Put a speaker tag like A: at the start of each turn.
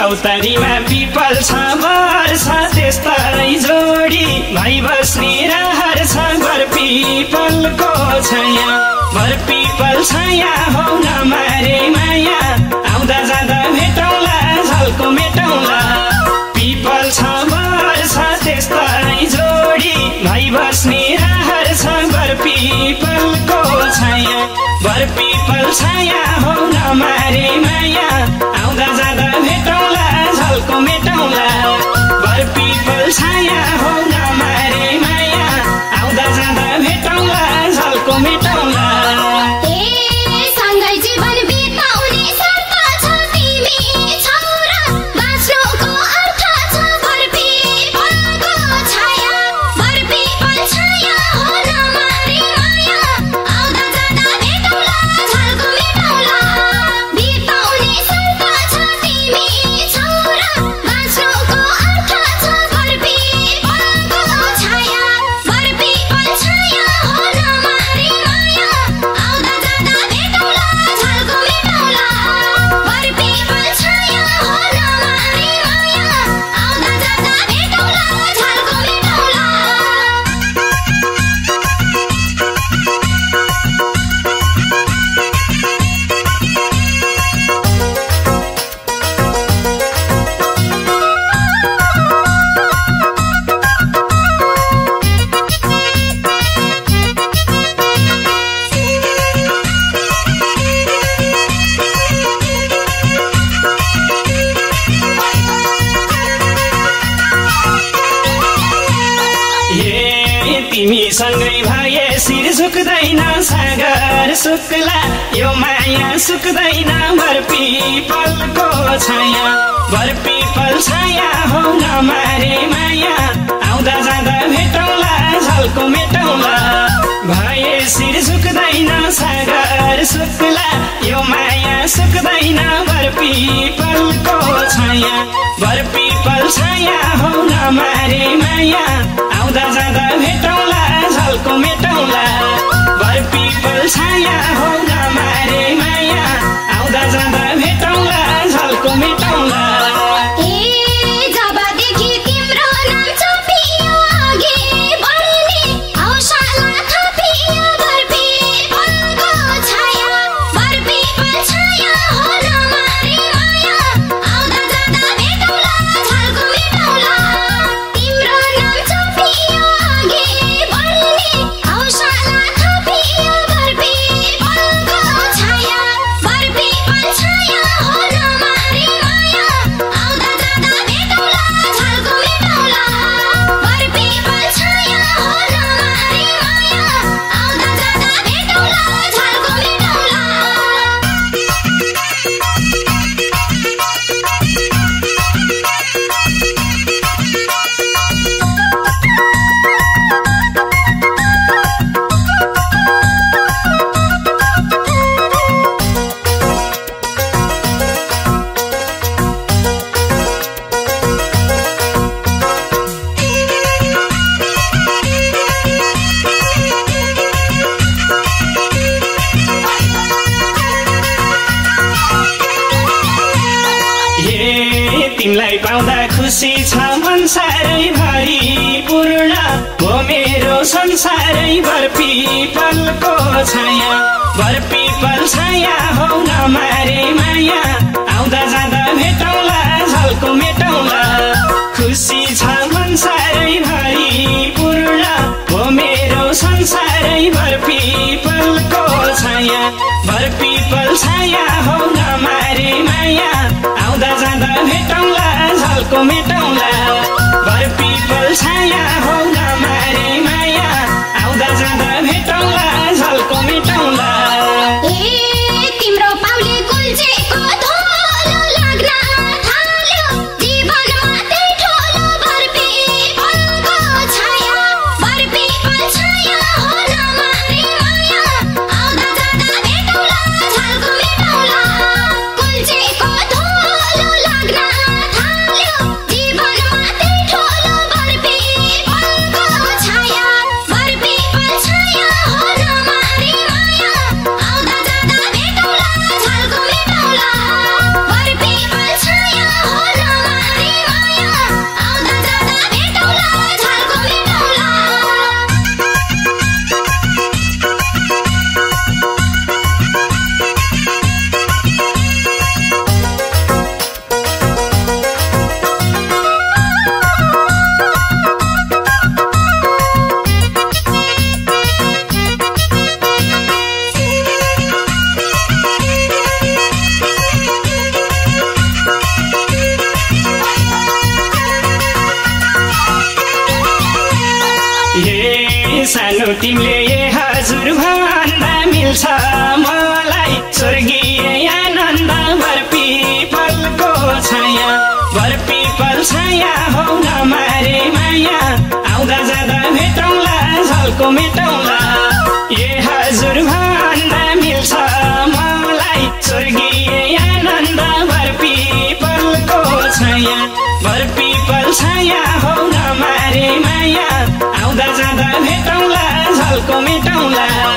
A: चौतारीमा पिपल छ छ त्यस्तै जोडी। भाइ बस्ने रहर छ घर पिपलको छाया। घर पिपल छाया हो नमारे माया। आउँदा जाँदा भेटौँला झल्को मेटौँला। पिपल छ छ त्यस्तै जोडी। भाइ बस्ने रहर छ घर पिपलको छाया। घर पिपल छाया हो नमारे माया। तिमीसँगै भए शिर सुक्दैन सागर सुक्ला। यो माया सुक्दैन पिपलको छाया। भर पिपल छाया हो नमारे माया। आउँदा जाँदा भेटौँला झल्को मेटौँला। भए शिर सुक्दैन सागर सुक्ला। यो माया सुक्दैन पिपलको छाया। भर पिपल छाया हो नमारे माया। खुसी छ साह्रै भरि पूर्ण हो मेरो संसारै भर पिपलको छाया। भर पिपल छाया हो नमारे माया। आउँदा जाँदा भेटौँला झल्को मेटौँला। खुसी छ साह्रै भरि पूर्ण हो मेरो संसारै भर पिपलको छाया। भर पिपल छाया हो नमारे माया। आउँदा जाँदा भेटौँला मेटौँला भर पिपल छाया हो तिमीले हजुर भन्दा मिल्छ। मलाई स्वर्गीय आनन्द भर पिपलको छाया। भर पिपल छाया हौ नमारे माया। आउँदा जाँदा भेटौँला झल्को मेटौँला हौ नमारे